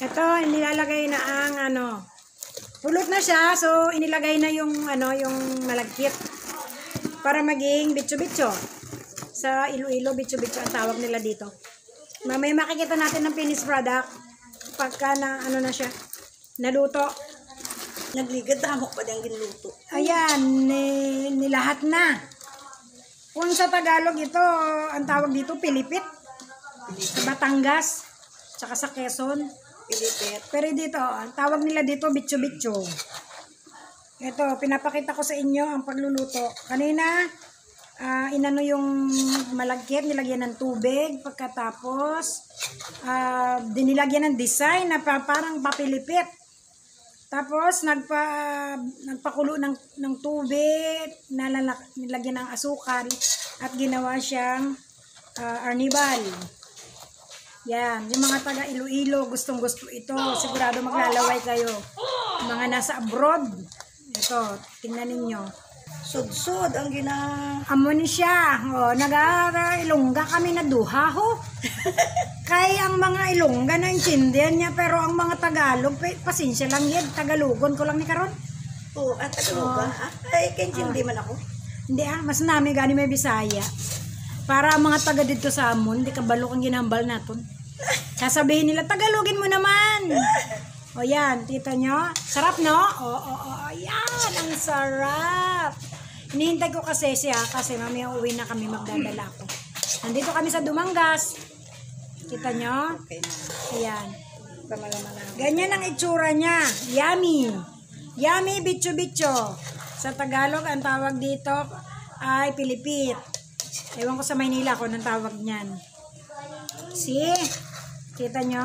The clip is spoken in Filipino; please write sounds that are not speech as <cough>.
Ito, nilalagay na ang ano. Pulot na siya, so inilagay na yung ano, yung malagkit. Para maging bitso-bitso. Sa Iloilo, bitso-bitso ang tawag nila dito. Mamaya makikita natin ng finished product. Pagka na ano na siya, naluto. Nagligad mo pa din ginluto. Ayan, ni, nilahat na. Kung sa Tagalog ito, ang tawag dito, pilipit. Sa Batangas, tsaka sa Quezon. Pilipit. Pero dito, ang tawag nila dito, bitso-bitso. Ito, pinapakita ko sa inyo ang pagluluto. Kanina, ah, inano yung malagkit, nilagyan ng tubig. Pagkatapos, ah, dinilagyan ng design na pa, parang papilipit. Tapos, nagpa, nagpakulo ng, ng tubig, nalalak, nilagyan ng asukal, at ginawa siyang ah, arnibal. Yan, yung mga taga Iloilo, gustong gusto ito. Sigurado maglalaway kayo. Mga nasa abroad. Ito, tingnan ninyo. Sudsud ang gina... Amon siya. O, nag-ilongga kami na duha ho. <laughs> Kaya ang mga ilongga na intindihan niya, pero ang mga Tagalog, pa- pasensya lang yan. Tagalogon ko lang ni Karon. Oo, at Tagalog? Ah, Ay, hindi man ako. Hindi ah, mas nami gani may Bisaya. Para ang mga taga dito sa amon, di kabalo kang ginambal naton. Sasabihin nila, Tagalogin mo naman. <laughs> O yan, tita nyo. Sarap no? O, o, o, o, yan, ang sarap. Hinihintay ko kasi siya kasi mamaya uwi na kami magdadala ako. Nandito kami sa Dumangas. Kita nyo? Ayan. Ganyan ang itsura niya. Yummy. Yummy bicho-bicho. Sa Tagalog, ang tawag dito ay pilipit. Ewan ko sa Maynila kung anong tawag niyan. See? Kita nyo?